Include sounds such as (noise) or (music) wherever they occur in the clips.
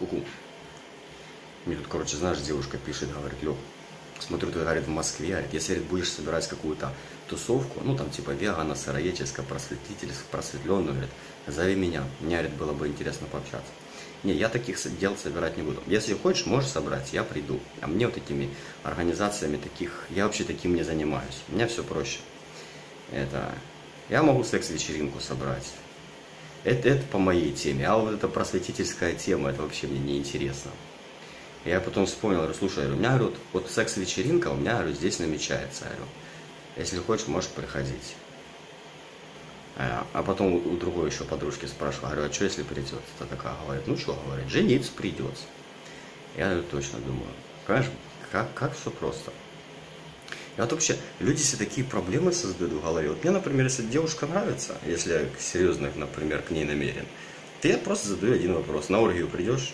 Ку-ку. Мне тут, короче, знаешь, девушка пишет, говорит, Лёх, смотрю, ты, говорит, в Москве, говорит, если, говорит, будешь собирать какую-то тусовку, ну, там, типа, вегана, сыроедческая, просветительская, просветленную, говорит, зови меня, мне, говорит, было бы интересно пообщаться. Не, я таких дел собирать не буду. Если хочешь, можешь собрать, я приду. А мне вот этими организациями таких, я вообще таким не занимаюсь. У меня все проще. Это, я могу секс-вечеринку собрать. Это, это по моей теме. А вот эта просветительская тема, это вообще мне не интересно. Я потом вспомнил, говорю, слушай, у меня, говорю, вот секс-вечеринка у меня, говорю, здесь намечается, говорю. Если хочешь, можешь приходить. А, а потом у другой еще подружки спрашиваю, говорю, а что если придет? Та такая говорит, ну что, говорит, жениться придется. Я точно думаю, понимаешь, как, как все просто. И вот вообще, люди себе такие проблемы создают в голове. Вот мне, например, если девушка нравится, если я серьезно, например, к ней намерен, то я просто задаю один вопрос. На оргию придешь?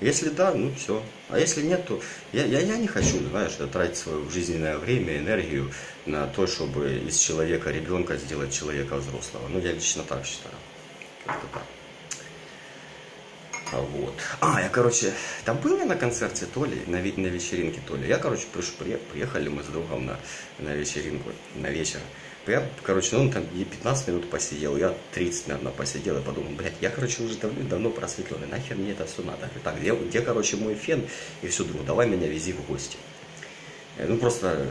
Если да, ну все. А если нет, то я, я, я не хочу, знаешь, тратить свое жизненное время, энергию на то, чтобы из человека ребенка сделать человека взрослого. Ну, я лично так считаю. Как-то так. Вот. А, я, короче, там был я на концерте то ли, на, на вечеринке то ли. Я, короче, приехали мы с другом на, на вечеринку, на вечер. Я, короче, ну, он там 15 минут посидел, я 30, наверное, посидел и подумал, блядь, я, короче, уже давно, давно просветленный, нахер мне это все надо. Так, где, где, короче, мой фен? И все, думаю, давай меня вези в гости. Э, ну, просто,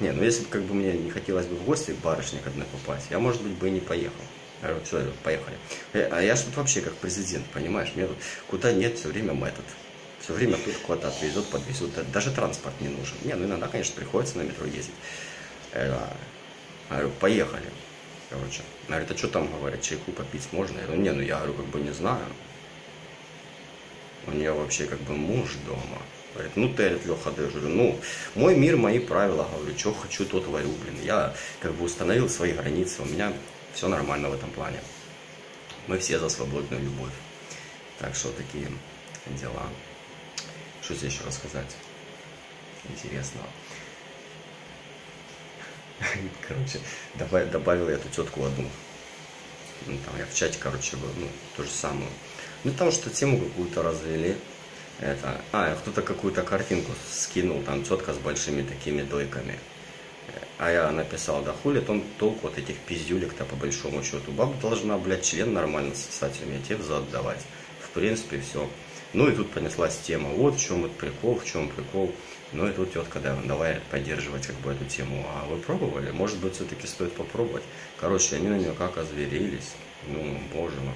не, ну, если бы, как бы, мне не хотелось бы в гости к к одной попасть, я, может быть, бы и не поехал. Я говорю, все, поехали. Э, а я же тут вообще как президент, понимаешь, мне куда нет, все время этот, все время тут куда-то отвезет, подвезет, даже транспорт не нужен. Не, ну иногда, конечно, приходится на метро ездить. Э, Говорю, поехали. Короче, говорит, а что там, говорят, чайку попить можно? Я говорю, не, ну я говорю, как бы не знаю. У нее вообще как бы муж дома. Говорит, ну ты, говорит, Леха, да, я говорю, ну, мой мир, мои правила, говорю, что хочу, тот варю, блин. Я как бы установил свои границы, у меня все нормально в этом плане. Мы все за свободную любовь. Так что такие дела. Что тебе еще рассказать интересного? (laughs) Короче, добавил, добавил я эту тетку одну. Ну, там я в чате, короче, был, ну, то же самое. Ну, потому что тему какую-то развели. Это, а, кто-то какую-то картинку скинул, там тетка с большими такими дойками. А я написал, да хули он толк вот этих пиздюлек-то по большому счету. Баба должна, блядь, член нормально сосать, уметь, тебе взад давать. В принципе, все. Ну и тут понеслась тема, вот в чем вот прикол, в чем прикол. Ну и тут тетка, да, давай поддерживать как бы эту тему. А вы пробовали? Может быть, все-таки стоит попробовать. Короче, они на нее как озверились. Ну, боже мой.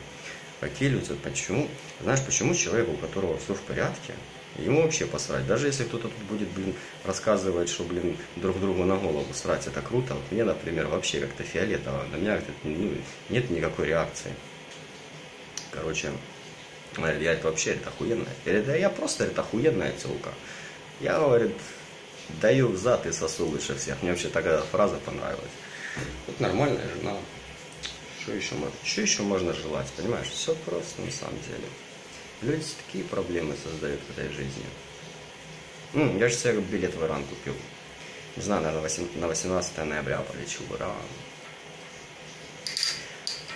Какие люди, почему? Знаешь, почему человек, у которого все в порядке, ему вообще посрать. Даже если кто-то тут будет, блин, рассказывать, что, блин, друг другу на голову срать, это круто. Вот мне, например, вообще как-то фиолетово. На меня ну, нет никакой реакции. Короче, я это вообще, это охуенная. Это я просто, это охуенная телка. Я, говорит, даю в зад и сосу лучше всех. Мне вообще такая фраза понравилась. Вот нормальная жена. Что еще можно? Что еще можно желать, понимаешь? Все просто на самом деле. Люди такие проблемы создают в этой жизни. М, я же себе билет в Иран купил. Не знаю, наверное, на 18 ноября полечу в Иран.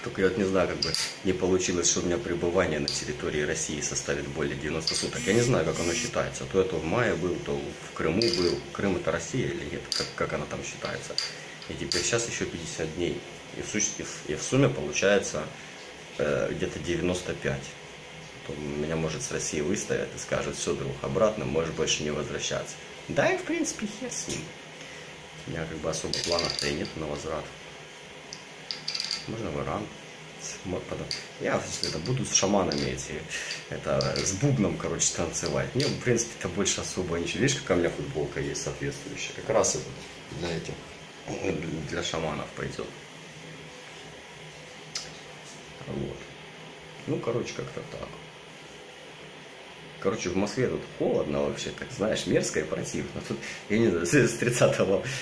Только я вот не знаю, как бы не получилось, что у меня пребывание на территории России составит более 90 суток. Я не знаю, как оно считается. То это в мае был, то в Крыму был. Крым это Россия или нет? Как, как она там считается? И теперь сейчас еще 50 дней. И в, суч... и в сумме получается э, где-то 95. То меня может с России выставят и скажут, все, друг, обратно, можешь больше не возвращаться. Да, и в принципе хер с ним. У меня как бы особо планов-то и нет на возврат можно в Иран. Я это буду с шаманами эти, это с бубном, короче, танцевать. Мне, в принципе, это больше особо ничего. Видишь, какая у меня футболка есть соответствующая. Как раз это для этих, для шаманов пойдет. Вот. Ну, короче, как-то так. Короче, в Москве тут холодно вообще, так знаешь, мерзко и противно. Тут, я не знаю, (laughs) с 30,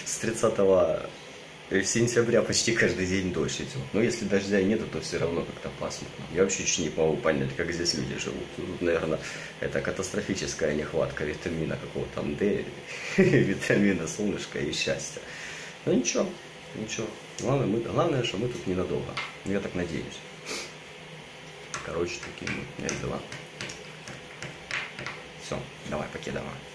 с 30 сентября почти каждый день дождь идет. Но если дождя нету, то все равно как-то пасмурно. Я вообще еще не могу понять, как здесь люди живут. Тут, наверное, это катастрофическая нехватка витамина какого-то D, (laughs) витамина солнышка и счастья. Но ничего, ничего. Главное, мы, главное, что мы тут ненадолго. Я так надеюсь. Короче, такие у меня дела. Все, давай, покедова.